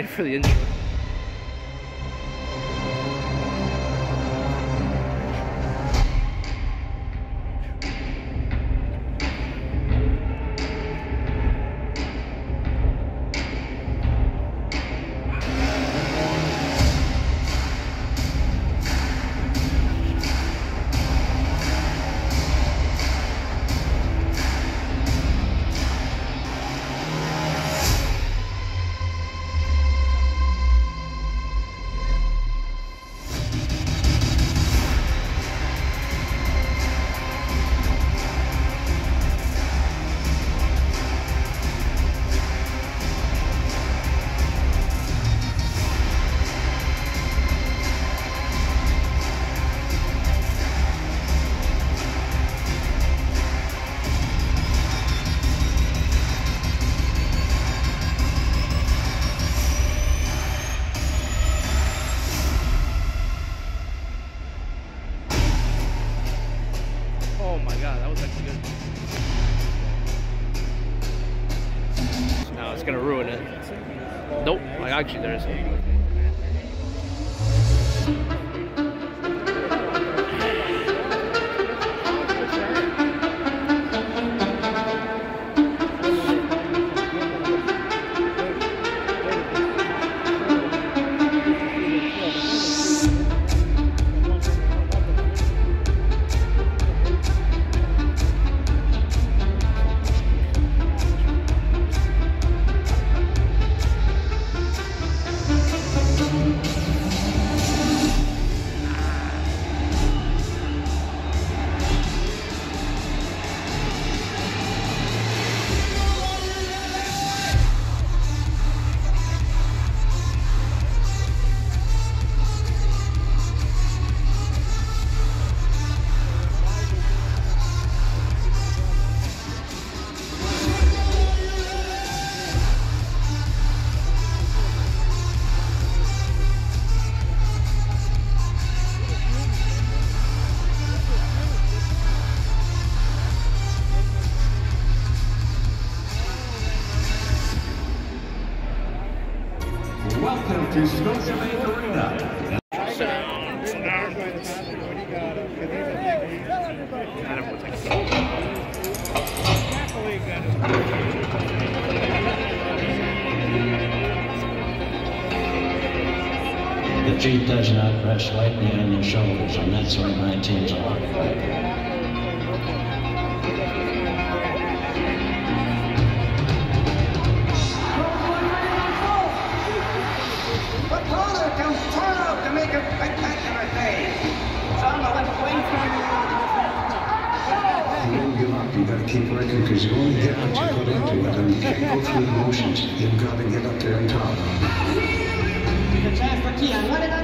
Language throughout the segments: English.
waiting for the intro. Thursday. go through the motions. You've got to get up there and talk. You can key.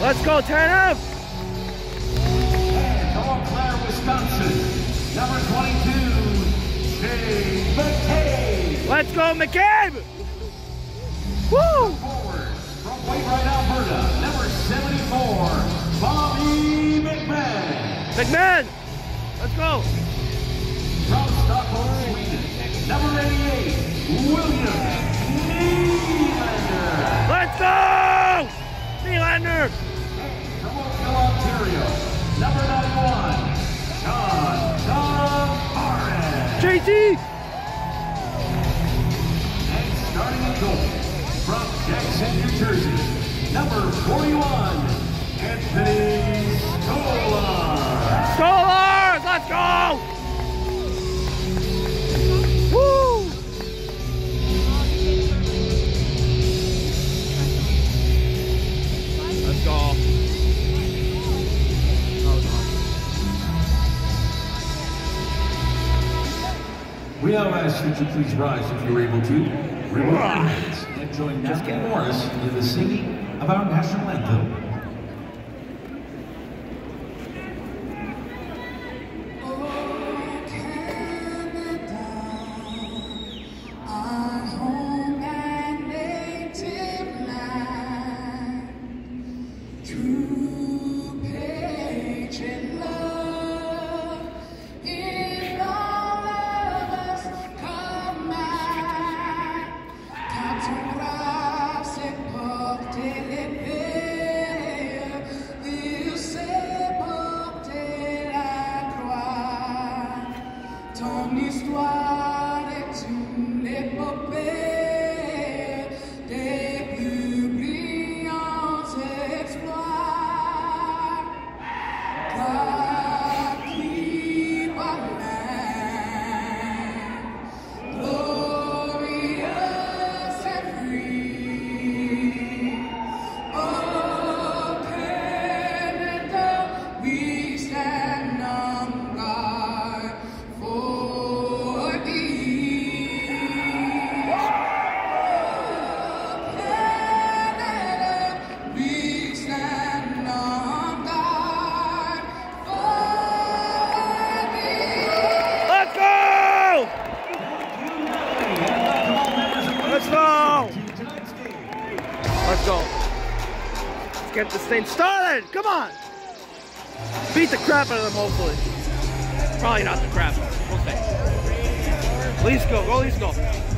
Let's go, Tannen. And from Claire, Wisconsin, number 22, Jake McCabe. Let's go, McCabe. Woo! Forward, from Wainwright, Alberta, number 74, Bobby McMann. McMann. Let's go. From Stockholm, Sweden, number 88, William Nylander. Let's go. Nylander. From Oakville, Ontario, number 91, John Tavares. JT. We now ask that you please rise if you're able to. Hands and join Matthew Morris in the singing of our national anthem. Let's go. Let's get this thing started. Come on. Beat the crap out of them, hopefully. Probably not the crap. We'll see. Go. Go, let's go.